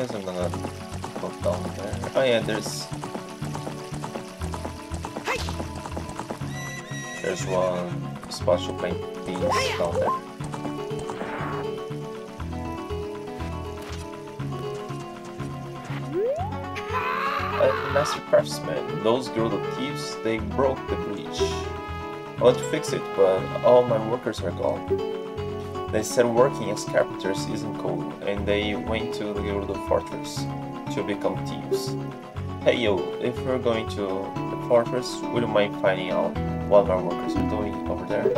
guess I'm gonna go down there. Oh yeah, there's... There's one special paint piece down there. Uh, Master Craftsman, those Gerudo thieves, they broke the breach. I want to fix it, but all my workers are gone. They said working as carpenters isn't cool, and they went to the Gerudo fortress to become thieves. Hey yo, if we're going to the fortress, would you mind finding out what our workers are doing over there?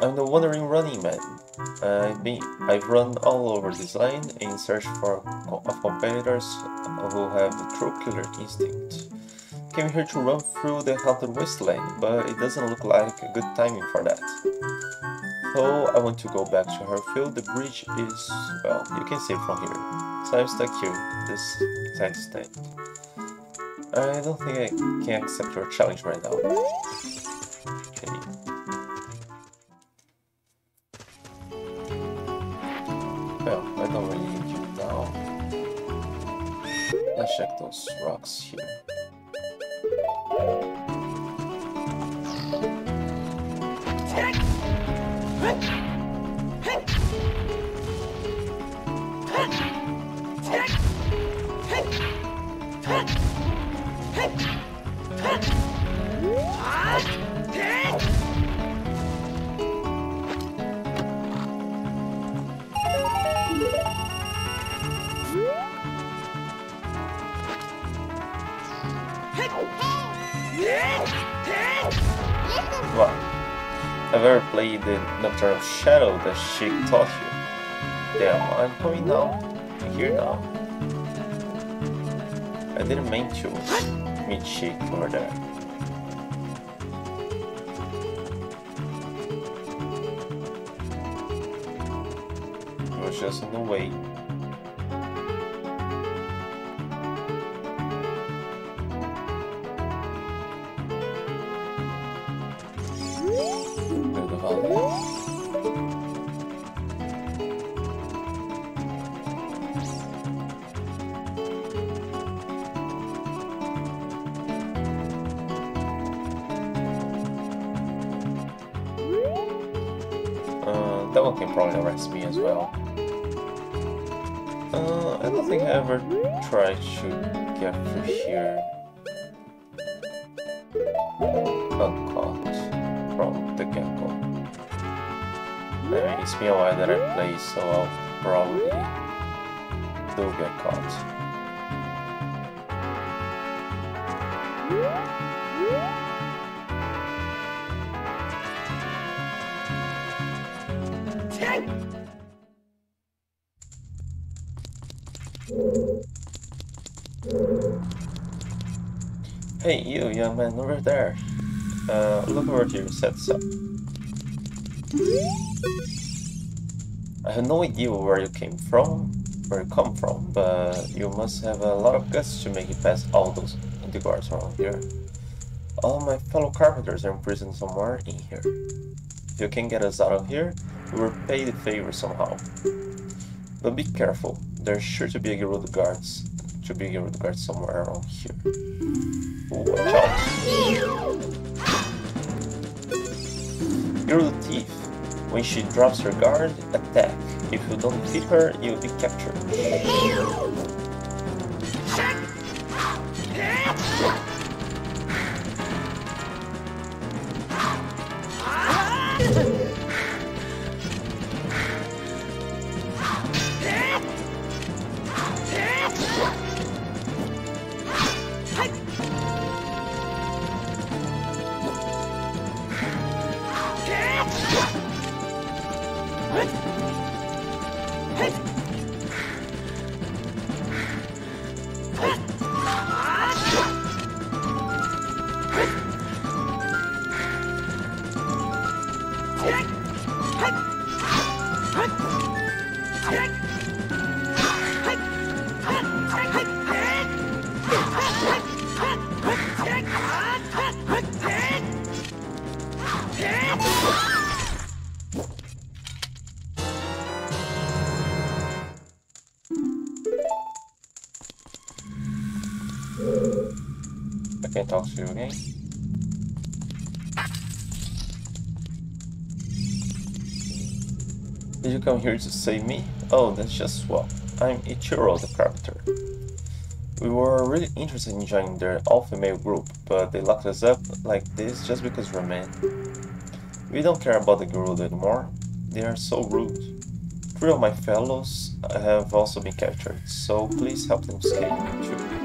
I'm the wandering running man. I've been I've run all over this land in search for of competitors who have true killer instinct came here to run through the haunted wasteland, but it doesn't look like a good timing for that. So I want to go back to Hyrule Field. The bridge is, well, you can see it from here. So I'm stuck here, this exact stand. I don't think I can accept your challenge right now. I didn't mean to Sheik over there. It was just in the way. Tried to get through here uncaught from the get-go. I mean, it's been a while that I play, so I'll probably do get caught. Man, over there. Uh, look over here, set up. I have no idea where you came from, where you come from, but you must have a lot of guts to make it past all those guards around here. All my fellow carpenters are imprisoned somewhere in here. If you can get us out of here, we will pay the favor somehow. But be careful, there's sure to be a Gerudo guards, to be guards somewhere around here. Watch out. Gerudo thief. When she drops her guard, attack. If you don't hit her, you'll be captured. Here to save me? Oh, that's just swell. I'm Ichiro, the carpenter. We were really interested in joining their all-female group, but they locked us up like this just because we're men. We don't care about the Gerudo anymore. They are so rude. Three of my fellows have also been captured, so please help them escape too.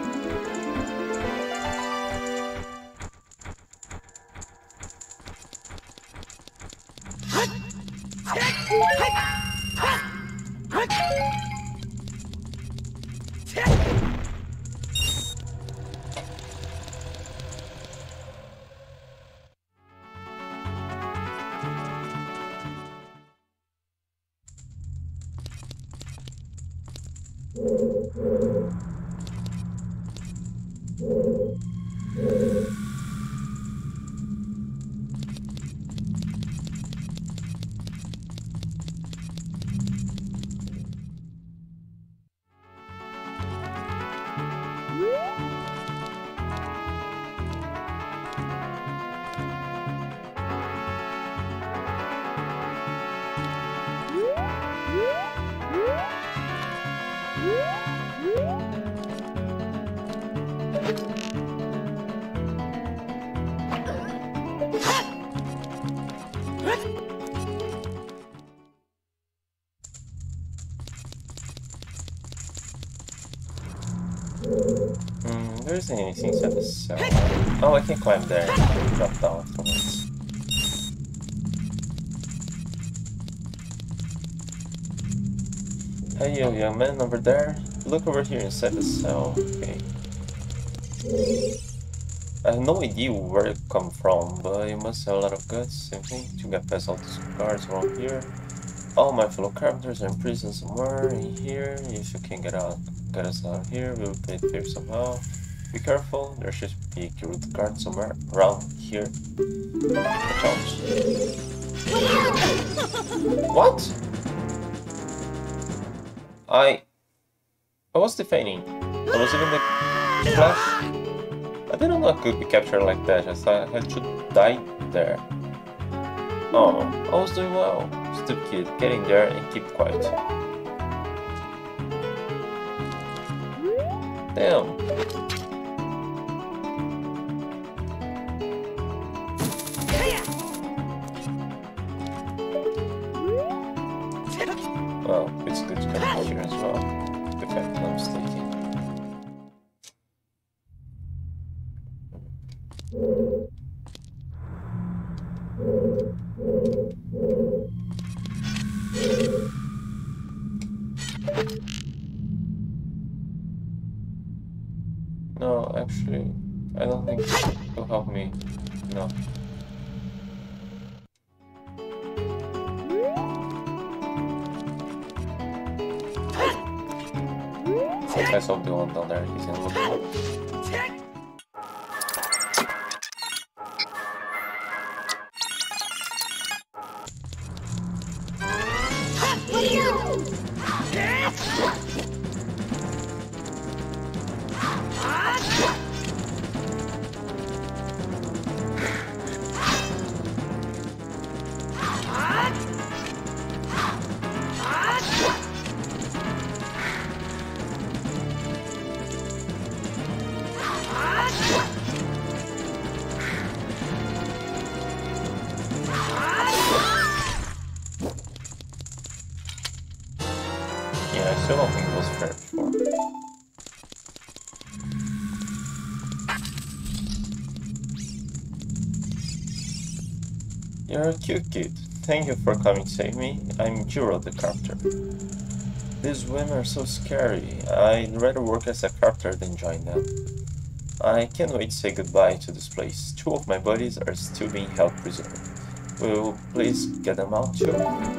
Anything inside the cell. Oh, I can climb there and drop down afterwards. Hey, yo, young man over there. Look over here inside the cell. Okay. I have no idea where it come from, but you must have a lot of guts, simply, to get past all these guards around here. All my fellow carpenters are in prison somewhere in here. If you can get out, get us out here, we'll pay fair somehow. Be careful, there should be a Gerudo guard somewhere around here. Watch out. What? I... I was defending. I was even the flash. I didn't know I could be captured like that. I thought I to die there. Oh, I was doing well. Stupid kid, get in there and keep quiet. Damn. I saw the one down there. Look. You're a cute kid. Thank you for coming to save me. I'm Juro the carpenter. These women are so scary. I'd rather work as a carpenter than join them. I can't wait to say goodbye to this place. Two of my buddies are still being held prisoner. Will you please get them out too?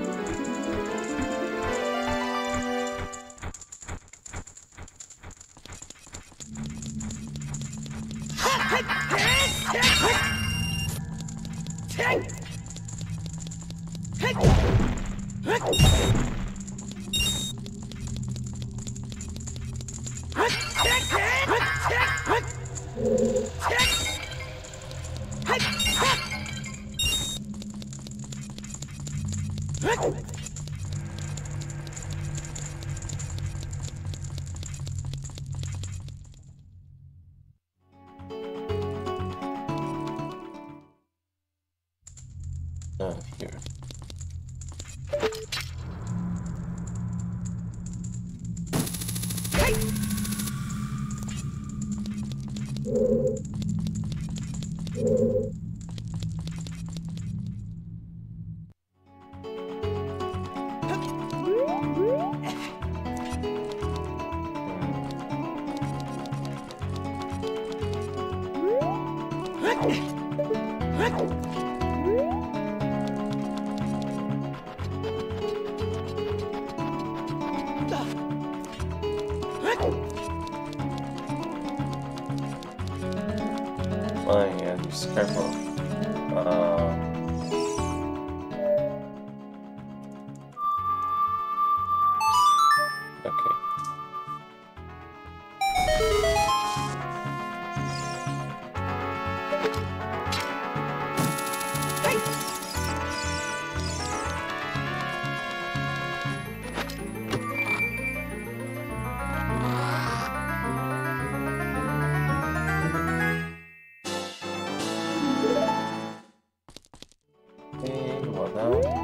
Okay, what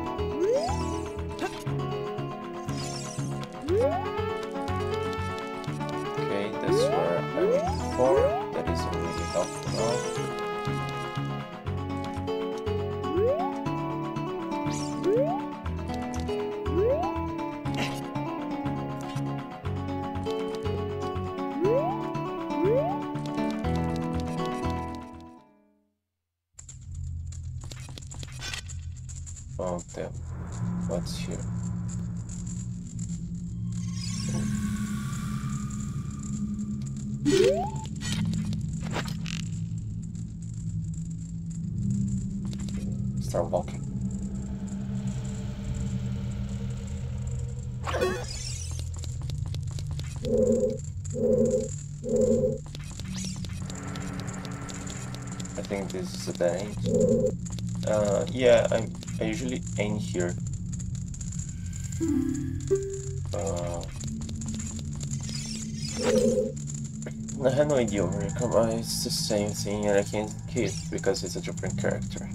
this dead. Uh, yeah, I, I usually aim here. Uh, I have no idea where it come. It's the same thing, and I can't hit because it's a different character.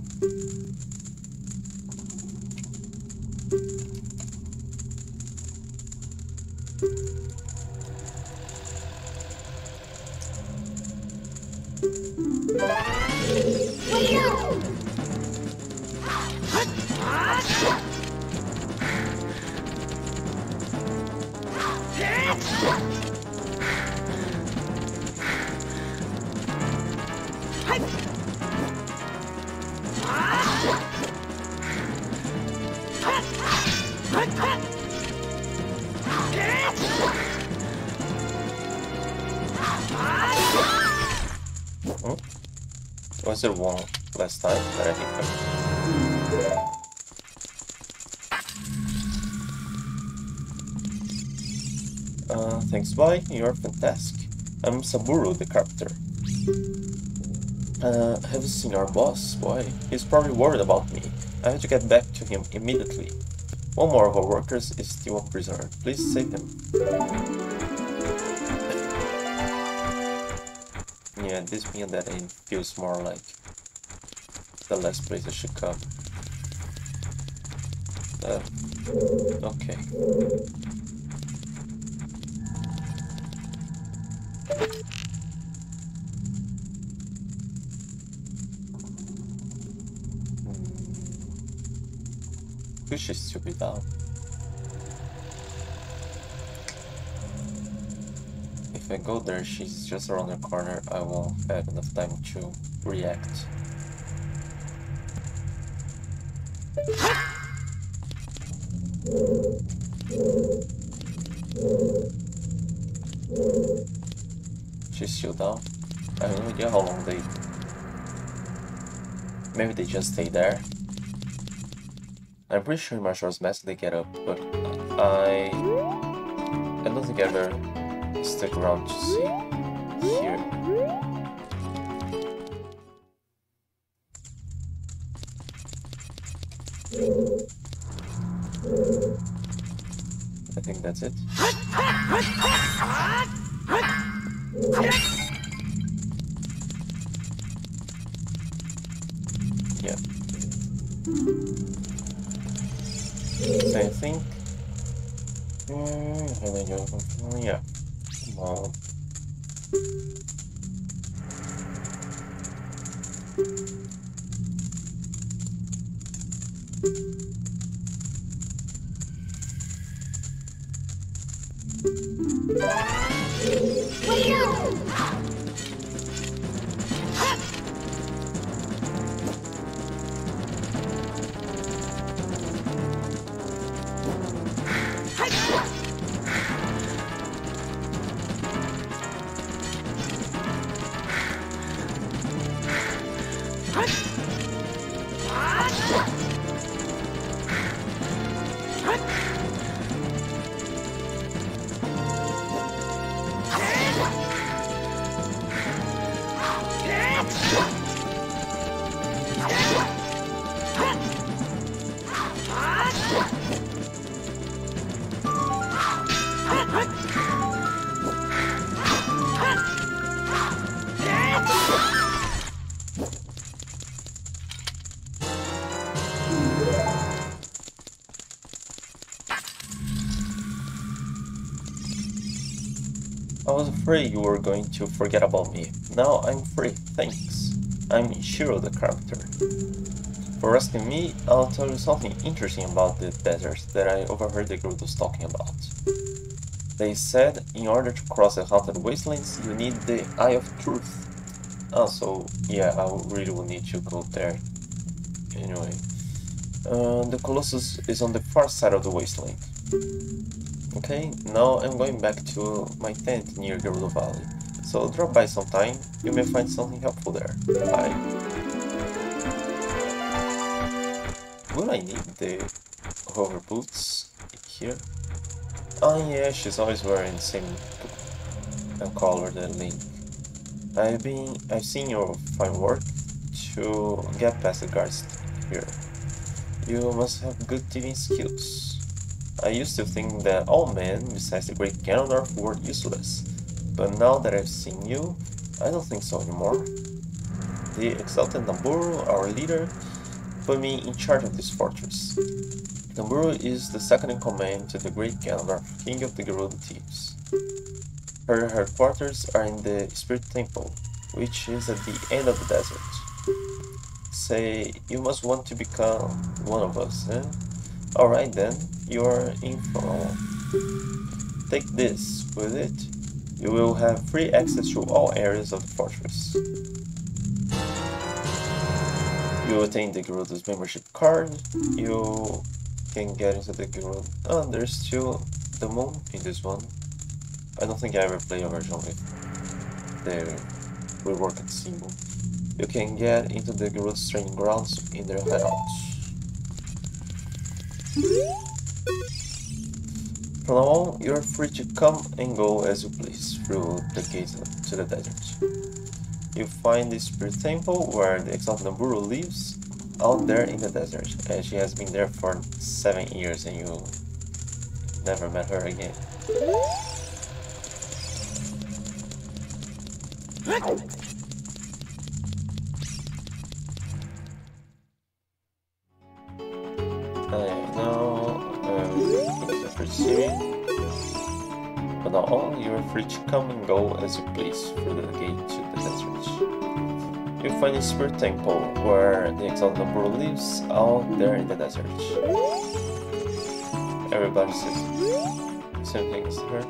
There one last time that I them? Uh, thanks, boy. You're fantastic. I'm Saburo, the carpenter. Uh, have you seen our boss, boy? He's probably worried about me. I have to get back to him immediately. One more of our workers is still a prisoner. Please save him. Yeah, this means that it feels more like the last place I should come. Uh, okay. Push is stupid down. If I go there, she's just around the corner, I won't have enough time to react. She's still down. I have no idea how long they... Maybe they just stay there. I'm pretty sure in Majora's Mask they get up, but I... I don't think I ever stick around to see here. You were going to forget about me. Now I'm free, thanks. I'm Shiro the character. For asking me, I'll tell you something interesting about the desert that I overheard the Gerudos talking about. They said in order to cross the haunted wastelands, you need the Eye of Truth. Also, yeah, I really will need to go there. Anyway, uh, the Colossus is on the far side of the wasteland. Okay, now I'm going back to my tent near Gerudo Valley, so drop by sometime, you may find something helpful there. Bye. Will I need the hover boots here? Oh yeah, she's always wearing the same uh, color than Link. I've been I've seen your fine work to get past the guards here. You must have good thieving skills. I used to think that all men, besides the great Ganondorf, were useless. But now that I've seen you, I don't think so anymore. The exalted Nabooru, our leader, put me in charge of this fortress. Nabooru is the second in command to the great Ganondorf, king of the Gerudo thieves. Her headquarters are in the Spirit Temple, which is at the end of the desert. Say, you must want to become one of us, eh? Alright then, your info. Take this. With it, you will have free access to all areas of the fortress. You attain the Gerudo's membership card. You can get into the Gerudo. Oh, there's still the moon in this one. I don't think I ever played a version with the reworked symbol. You can get into the Gerudo's training grounds in their hideouts. From now on, you are free to come and go as you please through the gates to the desert. You find the spirit temple where the exalted Nabooru lives out there in the desert, and she has been there for seven years and you never met her again. To come and go as you please through the gate to the desert. You'll find a spirit temple where the exalted Nabooru lives out there in the desert. Everybody says same thing as her.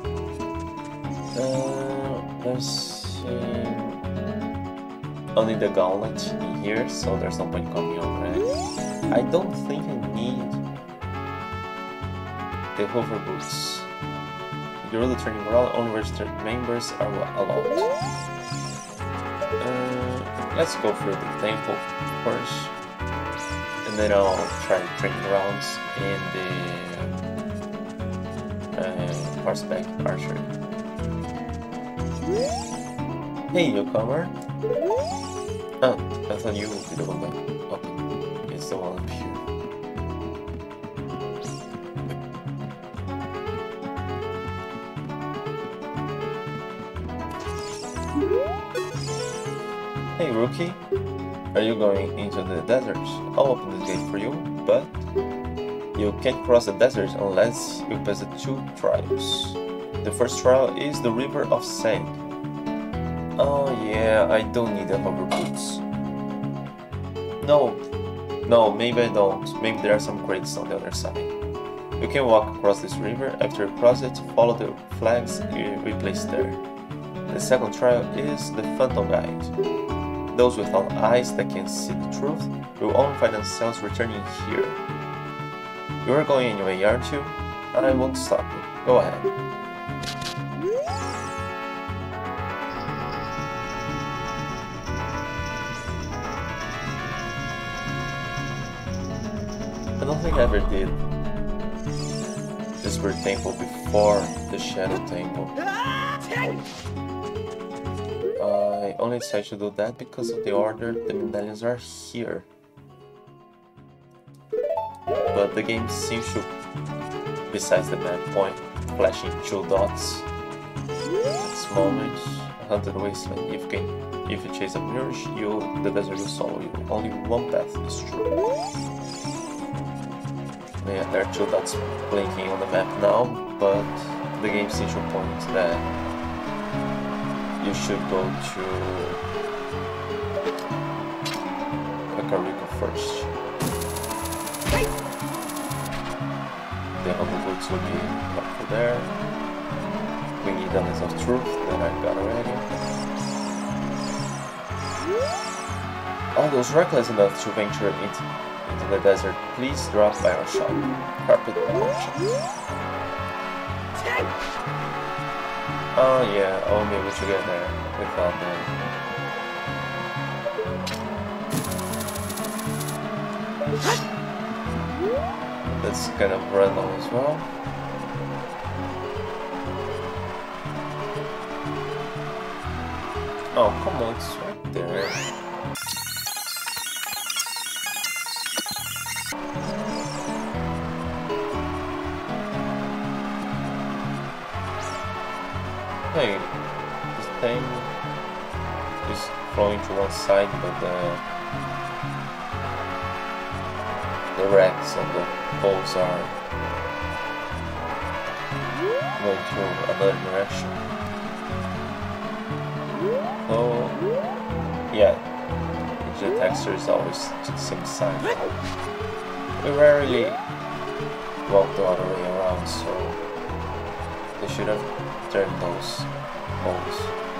Uh, there's uh, only the gauntlet in here, so there's no point coming on, right? I don't think I need the hover boots. Gerudo turning around, only registered members are allowed. Uh, let's go through the temple first. And then I'll try training rounds in the uh, horseback archery. Hey, newcomer! Ah, I thought you would be the one. Okay, Rookie. Are you going into the desert? I'll open the gate for you, but you can't cross the desert unless you pass the two trials. The first trial is the River of Sand. Oh yeah, I don't need the hover boots. No, no, maybe I don't. Maybe there are some crates on the other side. You can walk across this river. After you cross it, follow the flags we placed there. The second trial is the Phantom Guide. Those without eyes that can see the truth will only find themselves returning here. You are going anyway, aren't you? And I won't stop you. Go ahead. I don't think I ever did this Spirit Temple before the Shadow Temple. I only decided to do that because of the order the medallions are here. But the game seems to, besides the map point, flashing two dots. At this moment, Haunted Wasteland, if you, if you chase a Mirage, you, the desert will follow you. Only one path is true. Yeah, there are two dots blinking on the map now, but the game seems to point that you should go to Kakariko first. The other boots will be up there. We need Elements of Truth that I got already. All oh, those reckless enough to venture into, into the desert, please drop by our shop. Carpet Merchant. Oh yeah, I won't be able to get there without them. That's kind of random as well. Oh, come on, side, but the the racks on the poles are going to another direction. So, yeah, the texture is always the same side. We rarely walk the other way around, so they should have turned those holes.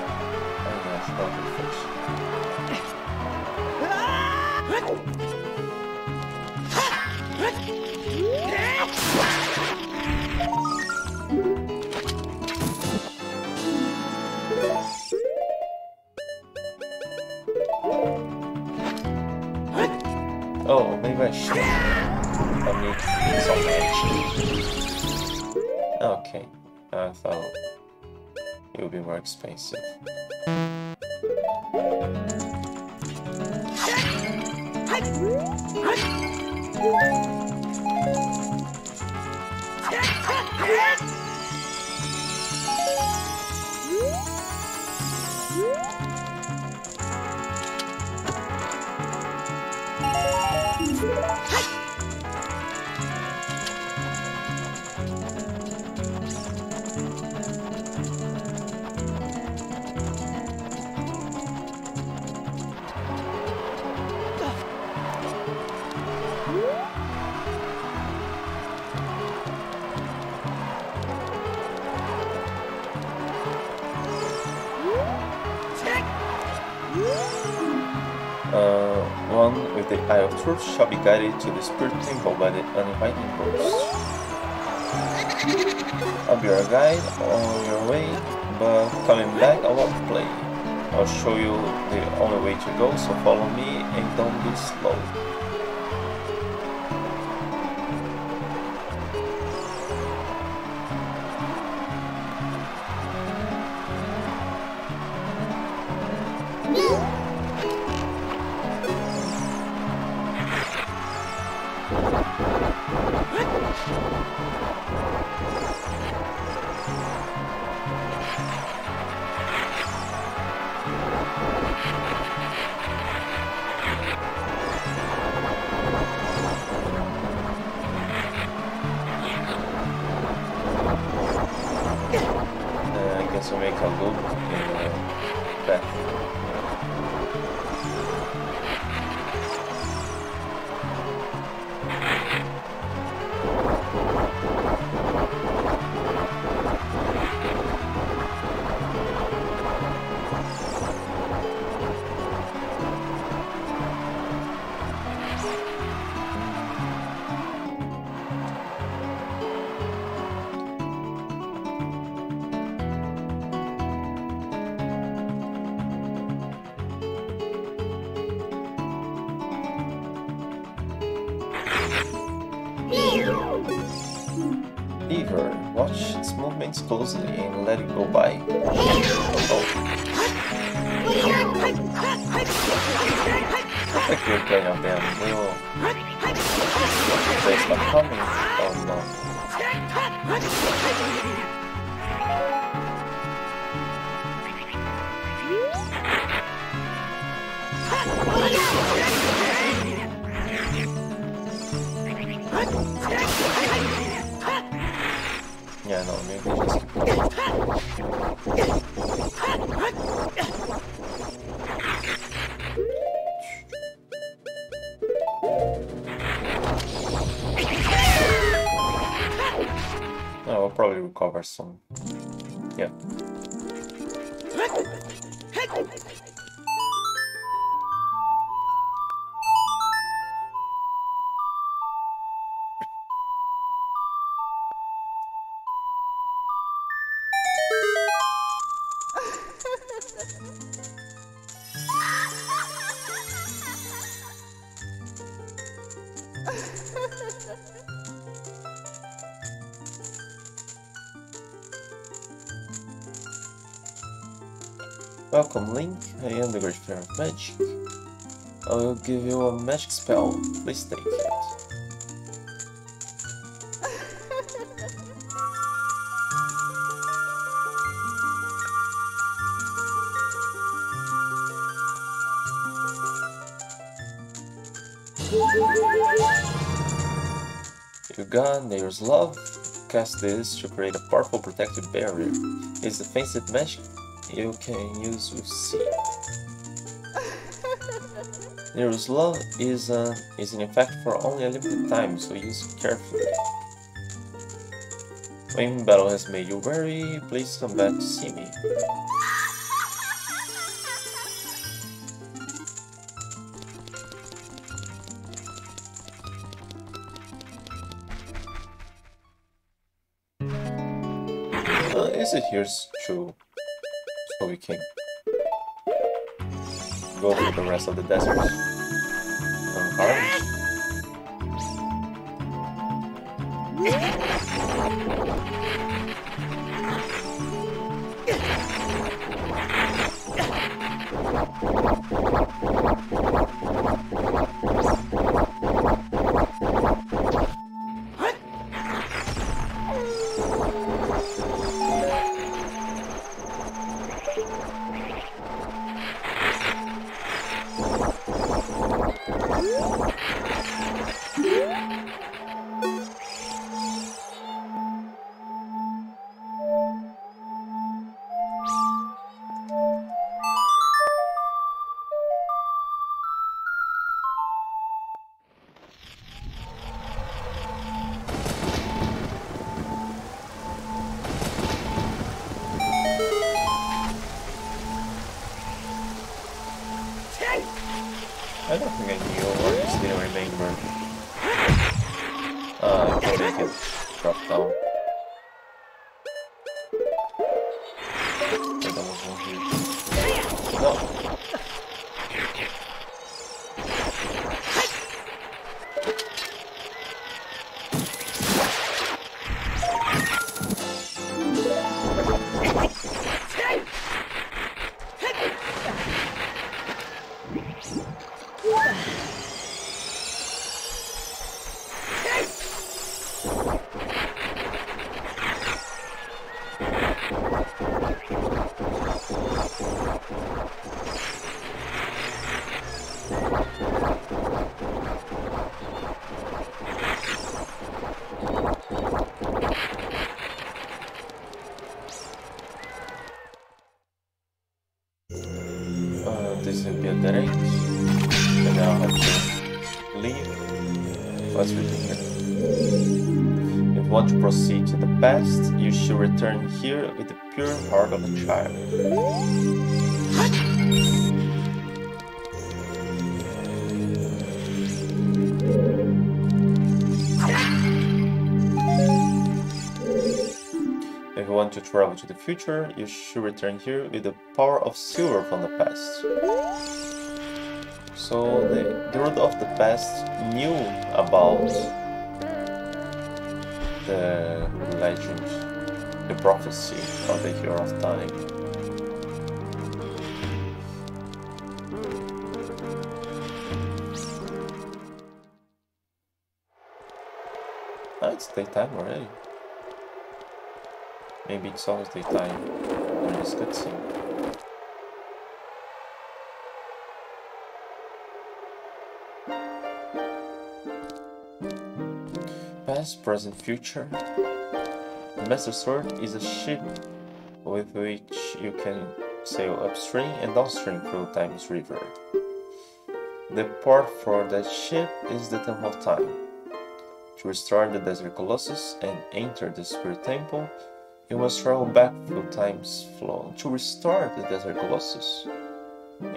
Expensive. The Eye of Truth shall be guided to the Spirit Temple by the uninviting ghost. I'll be your guide on your way, but coming back I won't play. I'll show you the only way to go, so follow me and don't be slow. Watch its movements closely and let it go by. Oh. Looks like you're kind of damn will. They stop coming. Oh no. Yeah, no, maybe just... Oh, I'll probably recover some. Yeah. Magic. I will give you a magic spell. Please take it. You got Nayru's Love. Cast this to create a powerful protective barrier. It's a defensive magic you can use with C. Nayru's Love is, uh, is in effect for only a limited time, so use it carefully. When battle has made you weary, please come back to see me. Uh, is it here's true? So we can go through the rest of the desert. Past, you should return here with the pure heart of a child. If you want to travel to the future, you should return here with the power of silver from the past. So the, the of the past knew about the legend, the prophecy of the Hero of Time. Oh, it's daytime already. Maybe it's always daytime during this cutscene. Past, present, future. The Master Sword is a ship with which you can sail upstream and downstream through Time's River. The port for that ship is the Temple of Time. To restore the Desert Colossus and enter the Spirit Temple, you must travel back through Time's flow. To restore the Desert Colossus?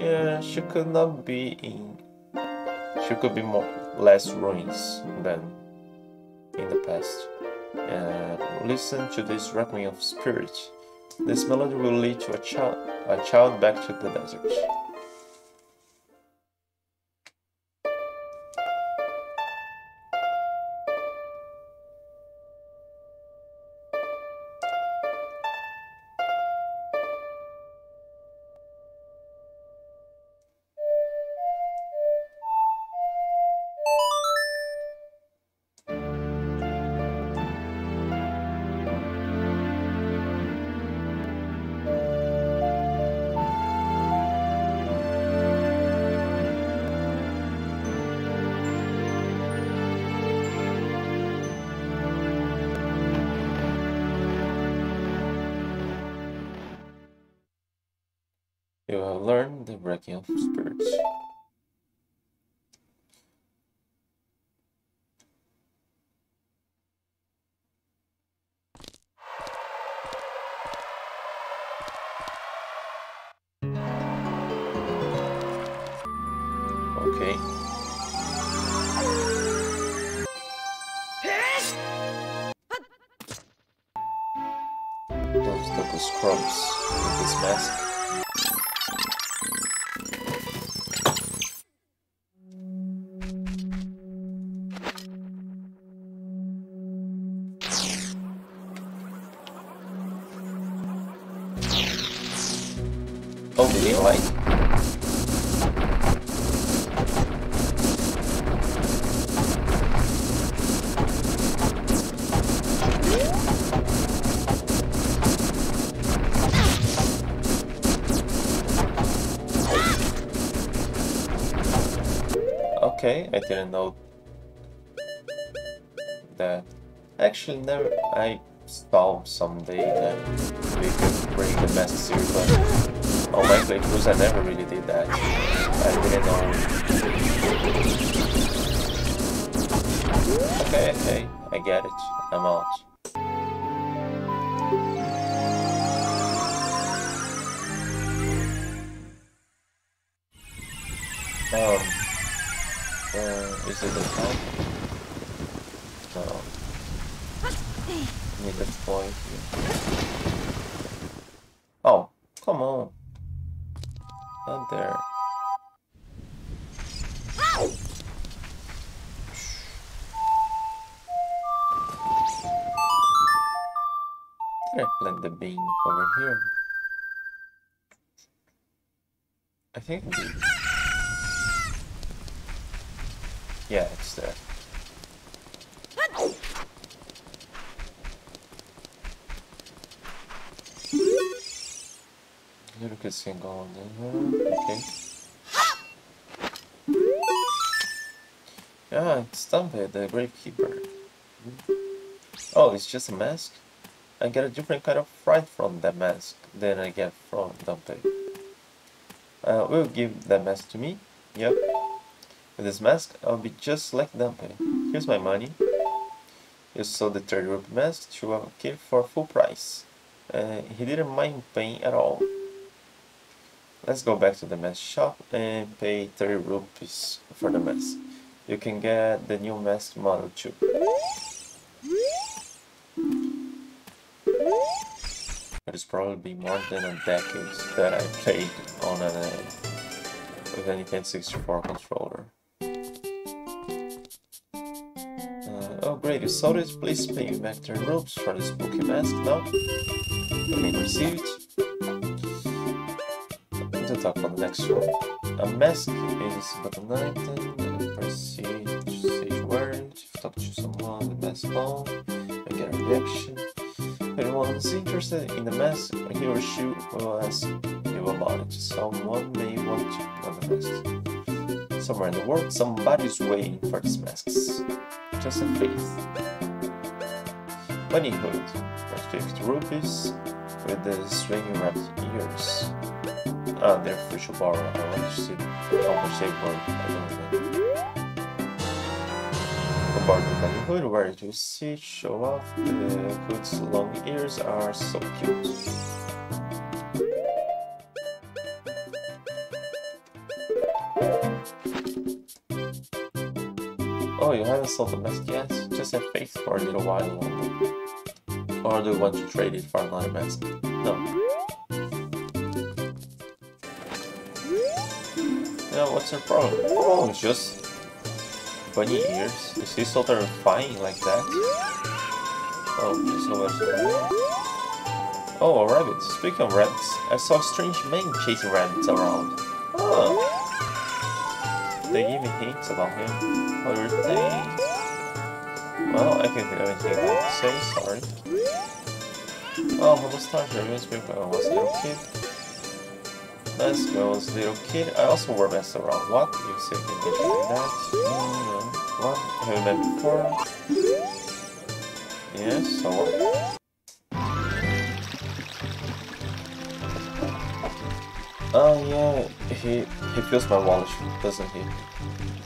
Yeah, she could not be in... She could be more, less ruins than in the past. Uh, listen to this Requiem of spirits. This melody will lead to a child, a child back to the desert. Learned the Requiem of Spirits. Okay, I didn't know that. Actually, never. I saw someday that we could bring the mask series, but on my playthroughs, I never really did that. I didn't know. Okay, okay, I get it. I'm out. Um. Uh, is it a time? No. Need a point here. Oh, come on. Not there. Did I plant the bean over here? I think. Yeah, it's there. Kids can go on there. Okay. Yeah, it's Dampé, the Gravekeeper. Oh, it's just a mask? I get a different kind of fright from that mask than I get from Dampé. Uh, will give that mask to me? Yep. With this mask, I'll be just like Dampé. Here's my money. You sold the 30 rupee mask to a kid for full price. Uh, he didn't mind paying at all. Let's go back to the mask shop and pay 30 rupees for the mask. You can get the new mask model too. It's probably been more than a decade that I played on a with a Nintendo 64 controller. Saw this. Please pay back 10 rupees for the spooky mask now. Payment received. To talk about the next one. A mask is but an item. Proceed to stage wearing. Talk to someone, the mask on, and get a reaction. If anyone is interested in the mask, he or she will ask you about it. Someone may want to know the mask. Somewhere in the world, somebody's waiting for these masks. Just a faith. Bunny hood for 50 rupees with the swinging rabbit ears. Ah, they're to borrow. I want to see how much they were. I don't know. The bunny hood, where you see show off? The hood's long ears are so cute. Haven't sold the mask yet? Just have faith for a little while longer. Or do you want to trade it for another mask? No. Yeah, what's your problem? Oh, just bunny ears. Is he so terrifying like that? Oh, there's no Oh, a rabbit. Speaking of rabbits, I saw a strange man chasing rabbits around. They give me hints about him. Are they? Well, I think of anything I say, sorry. Oh, how nostalgia reminds me when I was little kid. I was little kid. I also wore masks around. What? You said you did that? Mm, no. What? Have you met before? Yes, so what? Oh yeah, he he feels my wallet, doesn't he?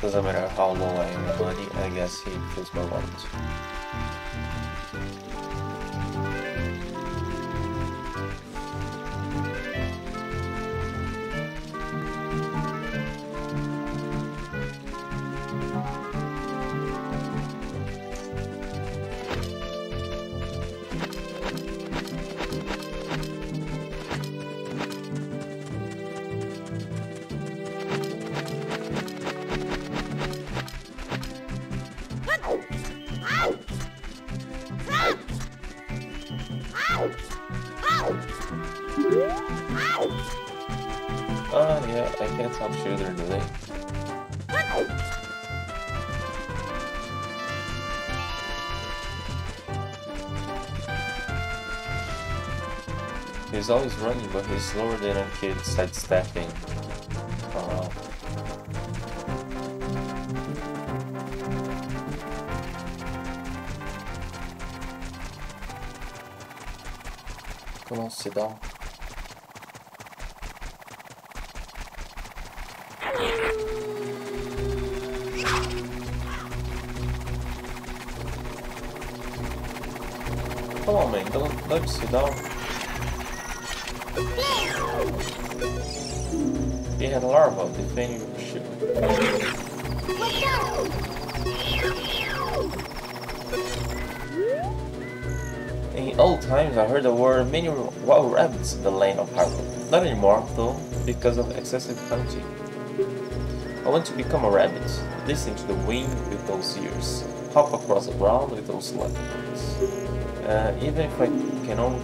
Doesn't matter how low I am in money, I guess he feels my wallet. He's always running, but he's slower than a kid sidestepping. Oh. Come on, sit down. The ship. In old times, I heard there were many wild rabbits in the land of Hyrule. Not anymore, though, because of excessive hunting. I want to become a rabbit, listen to the wind with those ears, hop across the ground with those leopards. Uh, even if I can only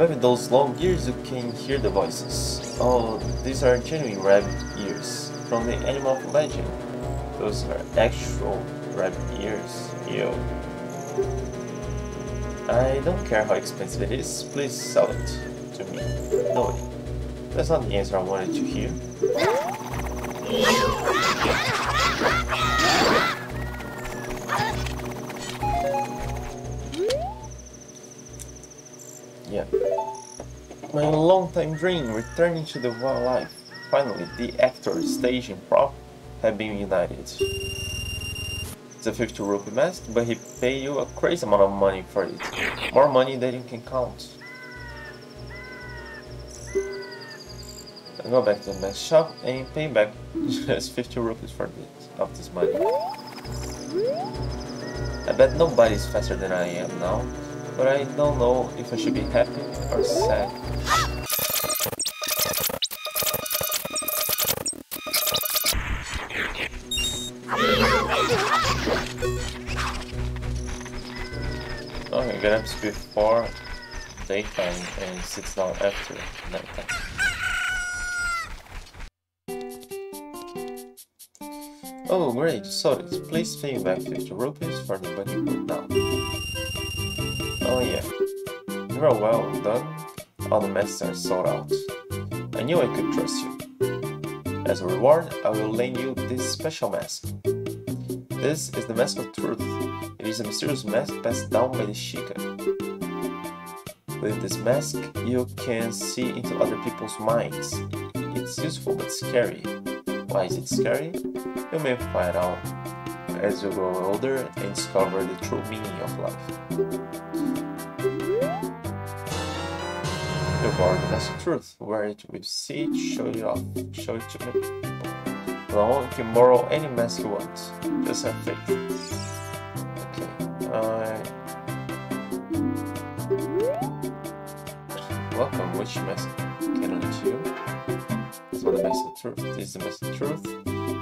With those long ears you can hear the voices. Oh, these are genuine rabbit ears from the animal legend. Those are actual rabbit ears. Yo. I don't care how expensive it is, please sell it to me. No. That's not the answer I wanted to hear. Yeah. My long-time dream returning to the wild life. Finally, the actor, stage, and prop have been united. It's a 50 rupee mask, but he pay you a crazy amount of money for it. More money than you can count. I go back to the mask shop and pay back just 50 rupees for this, of this money. I bet nobody's faster than I am now, but I don't know if I should be happy or sad. Oh, it grabs before daytime and sits down after nighttime. Oh great, sorry, please pay back 50 rupees for the money now. Oh yeah. You are well done. All the masks are sold out. I knew I could trust you. As a reward, I will lend you this special mask. This is the Mask of Truth. It is a mysterious mask passed down by the Sheikah. With this mask, you can see into other people's minds. It's useful but scary. Why is it scary? You may find out as you grow older and discover the true meaning of life. Mask of truth, wear it with seed, show it off, show it to me. Now you can borrow any mask you want, just have faith. Okay, uh... Welcome, which mask can I you? What the mask of truth. This is the mask of truth.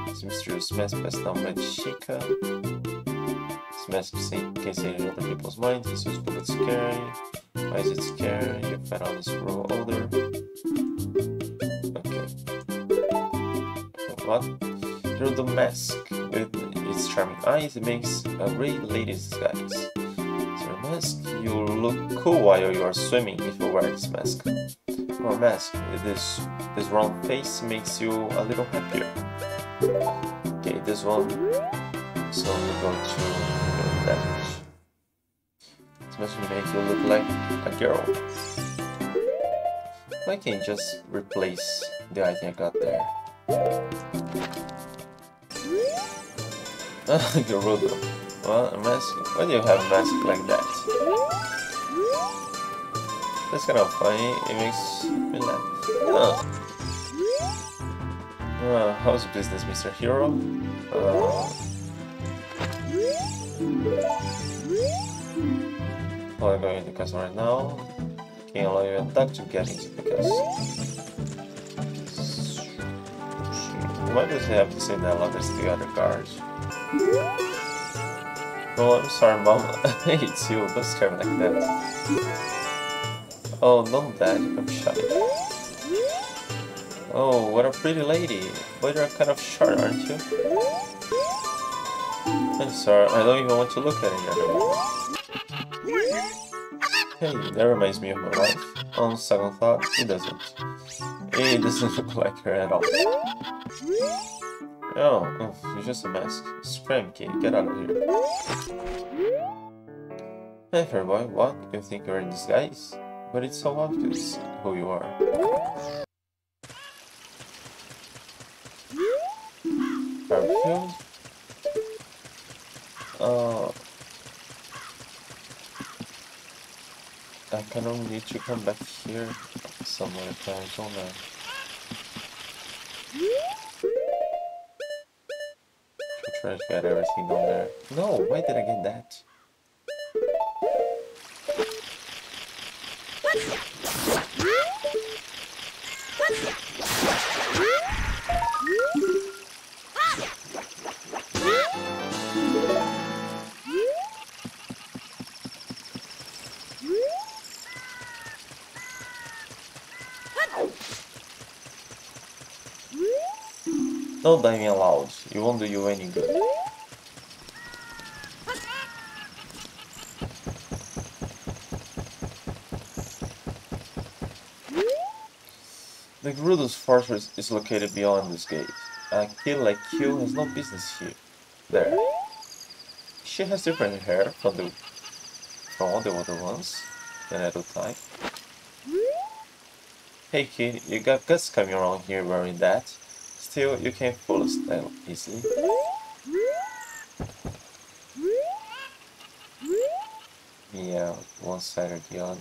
It's mysterious mask passed down by Sheikah. This mask can in other people's minds, it's useful but scary. Why is it scary? You find out as you grow older. what? Through the mask with its charming eyes, it makes a great lady's disguise. Through the mask, you look cool while you are swimming if you wear this mask. Or mask this this round face makes you a little happier. Okay, this one. So we go to desert. This make you look like a girl. Why can't just replace the item I got there? Gerudo. Well, a mask. Why do you have a mask like that? That's kind of funny. It makes me laugh. Oh. Uh, how's business, Mr. Hero? Uh, I'm going to the castle right now. Can allow you attack to get into the castle. Why does he have to say that like as the other guards? Oh, I'm sorry, Mom. it's you. Don't scare me like that. Oh, not that. I'm shy. Oh, what a pretty lady. But you're kind of short, aren't you? I'm sorry. I don't even want to look at it anymore. Hey, that reminds me of my wife. On second thought, it doesn't. It doesn't look like her at all. Oh, oh you're just a mask. Scram, kid, get out of here. Hey, fair boy, what? You think you're in disguise? But it's so obvious who you are. Fairfield? Uh... I kind of need to come back here somewhere, other time, don't know. I? try to get everything down there. No, why did I get that? No diving allowed, it won't do you any good. The Gerudo's fortress is located beyond this gate. A kid like you has no business here. There. She has different hair from the from all the other ones, an adult type. Hey kid, you got guts coming around here wearing that. You fool us that easily. Yeah, one side or the other.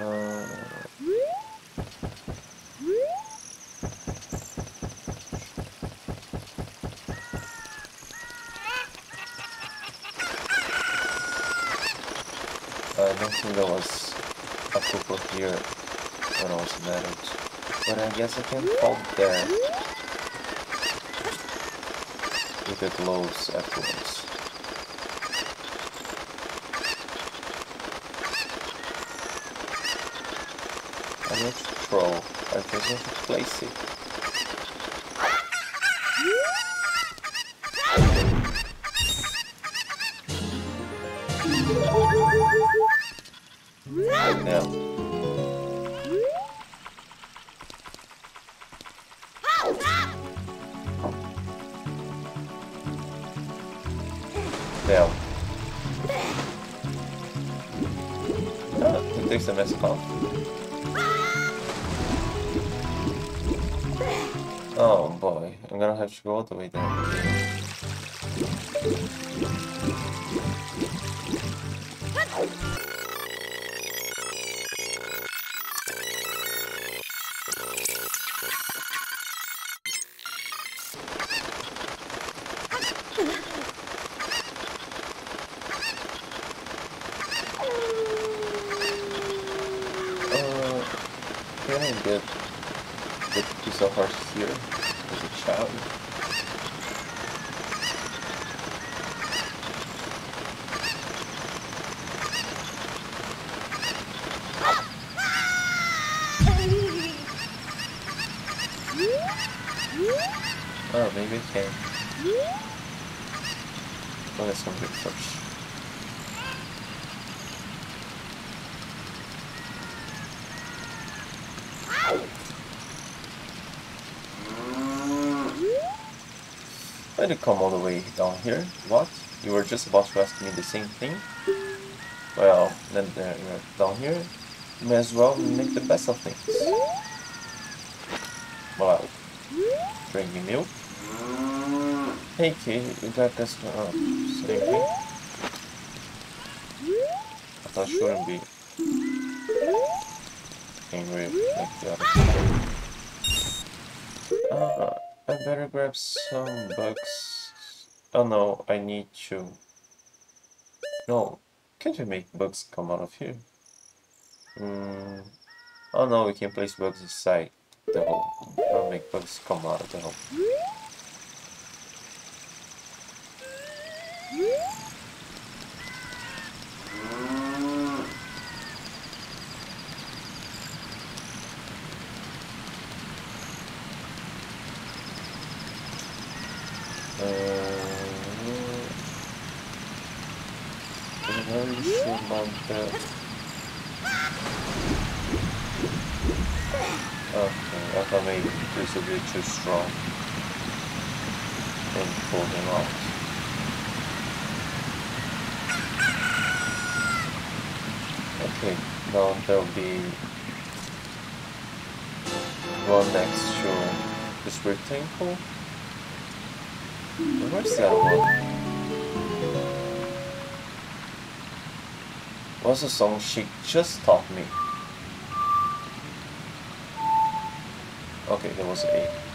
Uh, I don't think there was a couple here when I was adult. But I guess I can't fall there. If it glows afterwards. I'm not pro. I just want to place it. Oh boy, I'm gonna have to go all the way down. Of horse here as a child? Oh, maybe I can. Oh, that's some good first. Come all the way down here? What? You were just about to ask me the same thing? Well, then uh, you're down here. May as well make the best of things. Well, drinking milk. Hey kid, you got this uh, sleeping? I thought you wouldn't be angry like the others. Uh, I better grab some bugs. Oh no, I need to. No, can't we make bugs come out of here? Hmm. Oh no, we can place bugs inside the hole. I'll make bugs come out of the hole. Very sure about that. Okay, I thought maybe this would be too strong. And pull him out. Okay, now there'll be one next to the rectangle. Where's other one? What's the song she just taught me? Okay, there was eight. Okay.